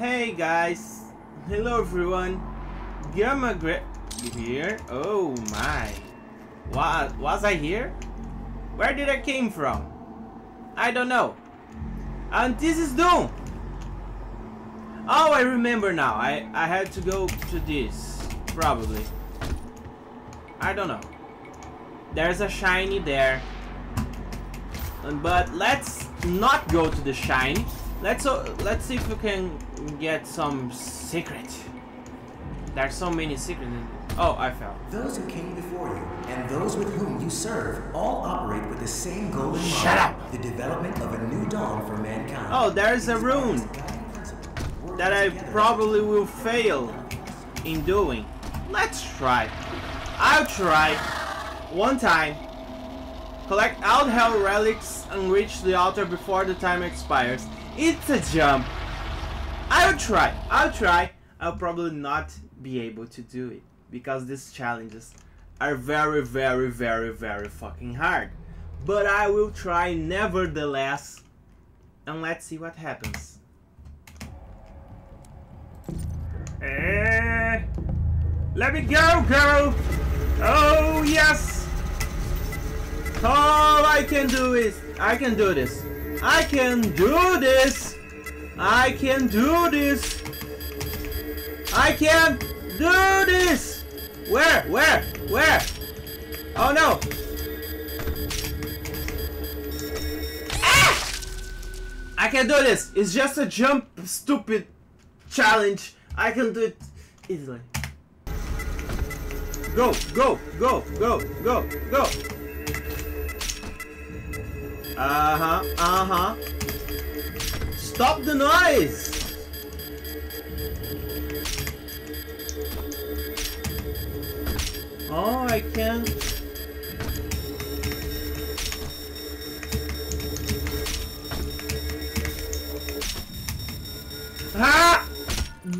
Hey guys, hello everyone. Gamma Greg here. Oh my, was was I here? Where did I came from? I don't know. And this is Doom. Oh, I remember now. I I had to go to this probably. I don't know. There's a shiny there. But let's not go to the shiny. Let's uh, let's see if we can get some secret. There's so many secrets. Oh, I fell. Those who came before you and those with whom you serve all operate with the same goal in mind. Shut up! The development of a new dawn for mankind. Oh, there's a rune that I probably will fail in doing. Let's try. I'll try. One time. Collect all hell relics and reach the altar before the time expires. It's a jump. I'll try. I'll try. I'll probably not be able to do it because these challenges are very, very, very, very fucking hard. But I will try nevertheless. And let's see what happens. Eh, let me go, girl. Oh, yes. All I can do is, I can do this. I can do this. I can do this. I can do this. Where? Where? Where? Oh no. Ah! I can do this. It's just a jump stupid challenge. I can do it easily. Go, go, go, go, go, go. Uh-huh, uh-huh. Stop the noise! Oh, I can't... Ah!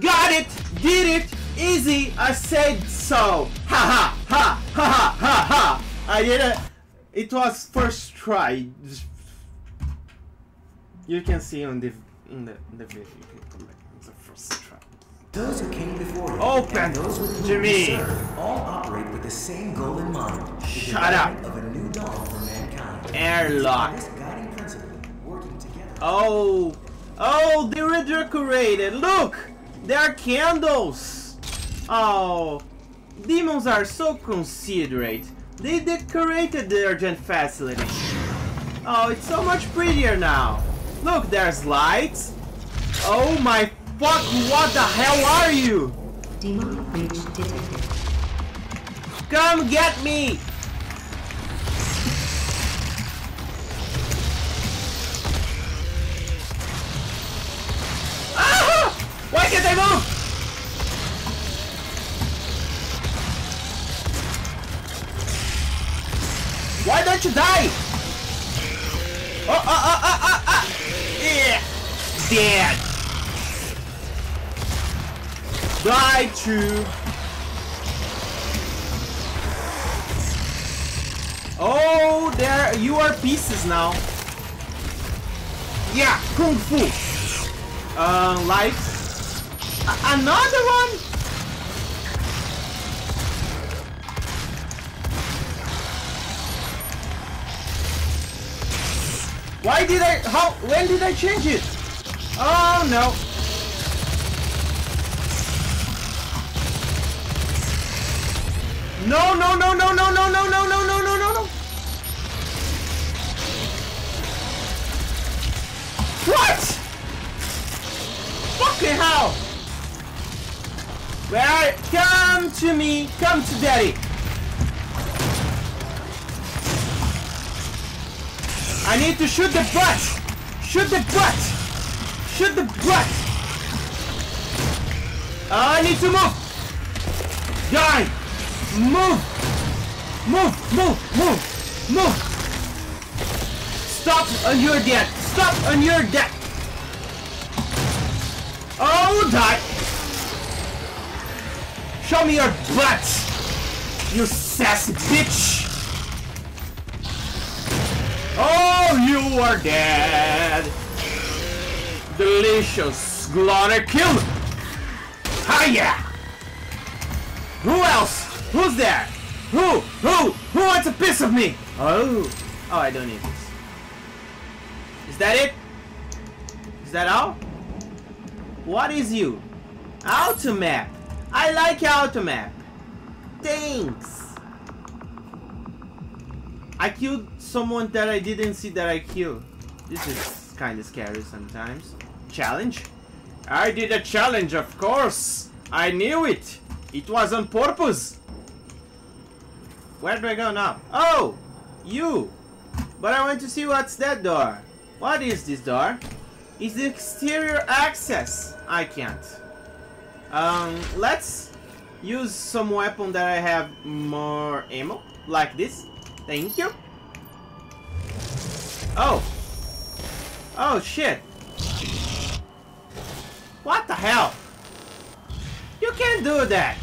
Got it! Did it! Easy! I said so! Ha ha! Ha! Ha ha! Ha ha! I did it! It was first try. You can see on the in the in the video. You can come back. The first try. Those who came before you Open, and those with Jimmy. serve all operate with the same goal in mind. The Shut up. of a new dawn for mankind. Airlock. This guiding principle, working together. Oh, oh, they redecorated. Look, there are candles. Oh, demons are so considerate. They decorated the urgent facility. Oh, it's so much prettier now. Look, there's lights. Oh my fuck, what the hell are you? Demonic rage detected. Come get me! Ah! Why can't I move? Why don't you die? Oh, oh, oh, oh! Dead! Die too! Oh, there you are pieces now. Yeah, kung fu. Uh, life. A- another one. Why did I? How? When did I change it? Oh no. No, no, no, no, no, no, no, no, no, no, no, no, no. What? Fucking hell. Where? Come to me. Come to daddy. I need to shoot the butt. Shoot the butt. Shoot the butt. I need to move. Die. Move! Move! Move! Move! Move! Stop on your deck! Stop on your deck! Oh, die! Show me your butt! You sassy bitch! Oh, you are dead! Delicious Glottic kill! Hiya! Who else? Who's there? Who? Who? Who wants a piece of me? Oh. Oh, I don't need this. Is that it? Is that all? What is you? Automap. I like Automap. Thanks. I killed someone that I didn't see that I killed. This is kind of scary sometimes. Challenge? I did a challenge, of course. I knew it. It was on purpose. Where do I go now? Oh, you. But I want to see what's that door. What is this door? Is the exterior access. I can't. Um, let's use some weapon that I have more ammo. Like this. Thank you. Oh. Oh, shit. What the hell? You can't do that.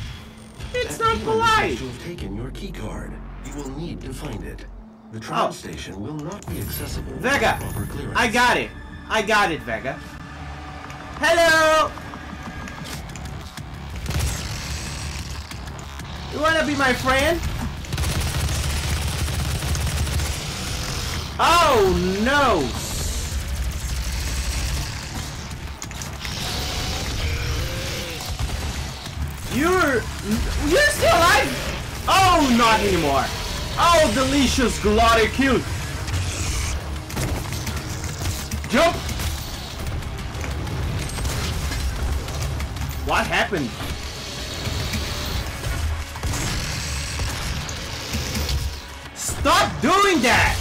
It's That not polite. You have taken your key card. You will need to find it. The Oh. station will not be accessible Vega, without proper clearance. I got it. I got it, Vega. Hello! You wanna be my friend? Oh no! You're you're still alive? Oh, not anymore. Oh, delicious kill. Jump! What happened? Stop doing that!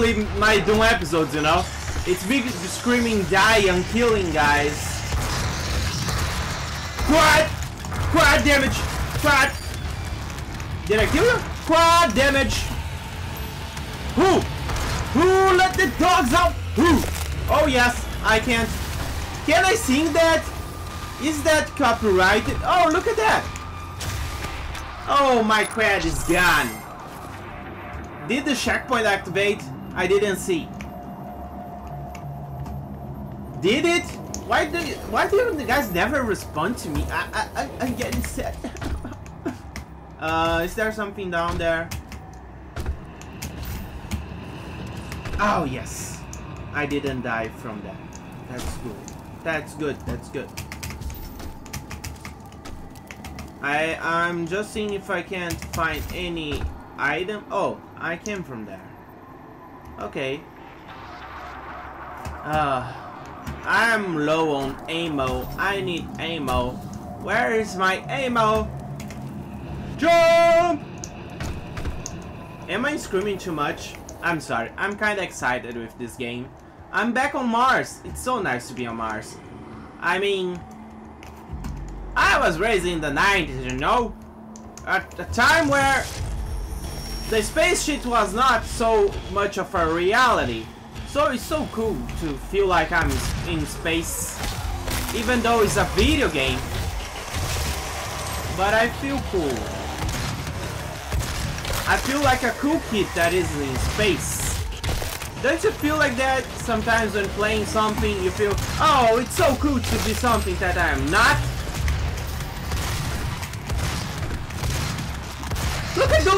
Basically my Doom episodes, you know? It's big screaming die and killing guys. Quad! Quad damage! Quad! Did I kill you? Quad damage! Who? Who let the dogs out? Who? Oh yes, I can't. Can I sing that? Is that copyrighted? Oh, look at that! Oh, my quad is gone. Did the checkpoint activate? I didn't see. Did it? Why do you, why do the guys never respond to me? I I I I'm getting sad. uh, is there something down there? Oh yes, I didn't die from that. That's good. That's good. That's good. I I'm just seeing if I can't find any item. Oh, I came from there. Okay. Uh, I'm low on ammo. I need ammo. Where is my ammo? Jump! Am I screaming too much? I'm sorry. I'm kind of excited with this game. I'm back on Mars. It's so nice to be on Mars. I mean, I was raised in the 90s, you know? At a time where the space shit was not so much of a reality. So it's so cool to feel like I'm in space. Even though it's a video game. But I feel cool. I feel like a cool kid that is in space. Don't you feel like that sometimes when playing something you feel, oh, it's so cool to be something that I am not?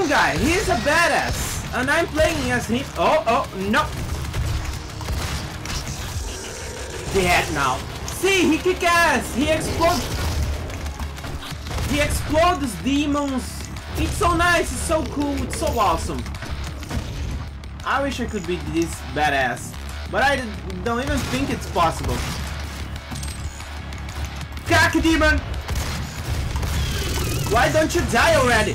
Guy, he's a badass. And I'm playing as him. Oh, oh, no. Dead now. See, he kick ass. He explodes. He explodes demons. It's so nice, it's so cool, it's so awesome. I wish I could be this badass. But I don't even think it's possible. Cock demon! Why don't you die already?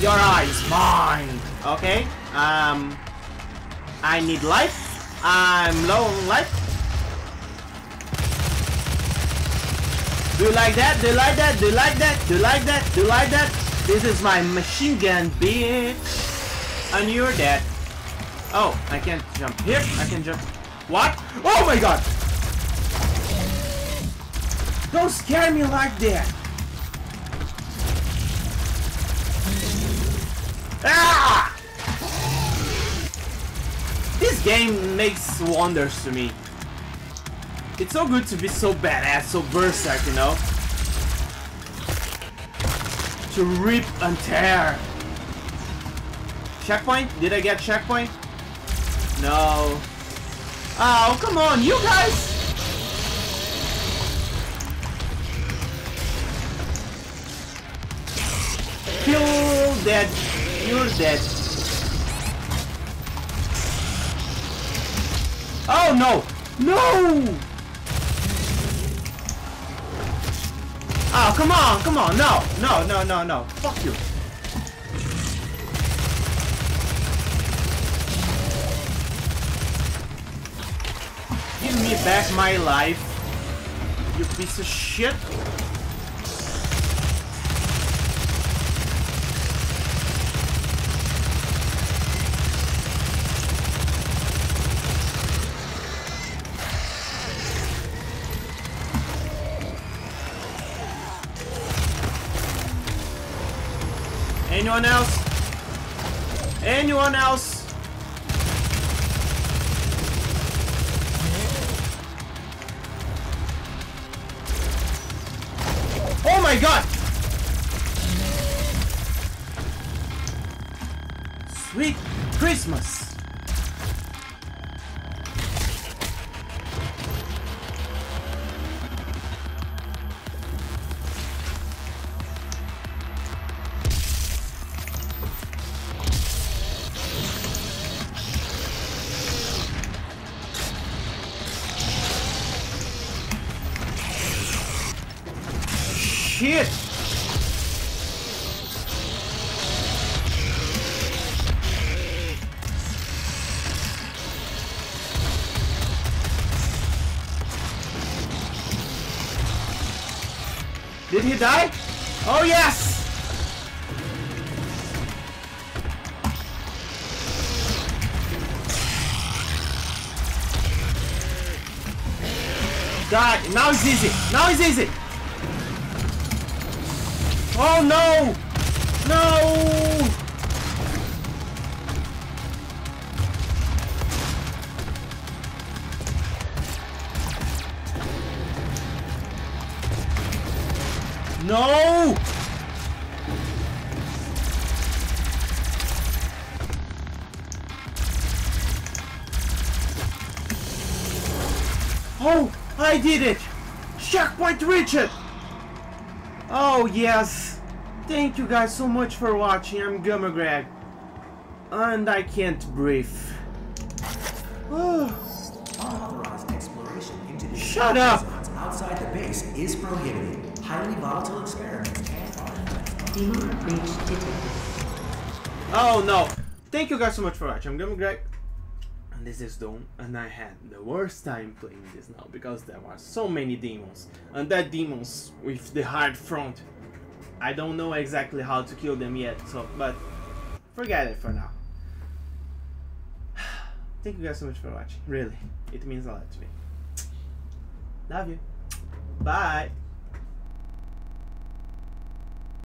Your eyes, mine. Okay. Um. I need life. I'm low on life. Do you like that? Do you like that? Do you like that? Do you like that? Do you like that? This is my machine gun, bitch. And you're dead. Oh, I can't jump here. I can jump. What? Oh my god! Don't scare me like that. Ah! This game makes wonders to me. It's so good to be so badass, so berserk, you know? To rip and tear. Checkpoint? Did I get checkpoint? No. Oh, come on, you guys! Kill dead. You're dead. Oh no! No! Oh, come on, come on, no, no, no, no, no. Fuck you. Give me back my life, you piece of shit. Anyone else? Anyone else? Oh my god! Sweet Christmas! Did he die? Oh yes! Die! Now it's easy! Now it's easy! Oh no! No! No! Oh, I did it! Checkpoint reached! Oh yes! Thank you guys so much for watching. I'm Gamma Greg. And I can't breathe. Unauthorized exploration into the Shut up! outside the base is prohibited. Highly volatile experiments. Demon breach detected. oh no! Thank you guys so much for watching. I'm Greg. And this is Doom. And I had the worst time playing this now because there were so many demons. And that demons with the hard front. I don't know exactly how to kill them yet, so but forget it for now. Thank you guys so much for watching. Really. It means a lot to me. Love you. Bye.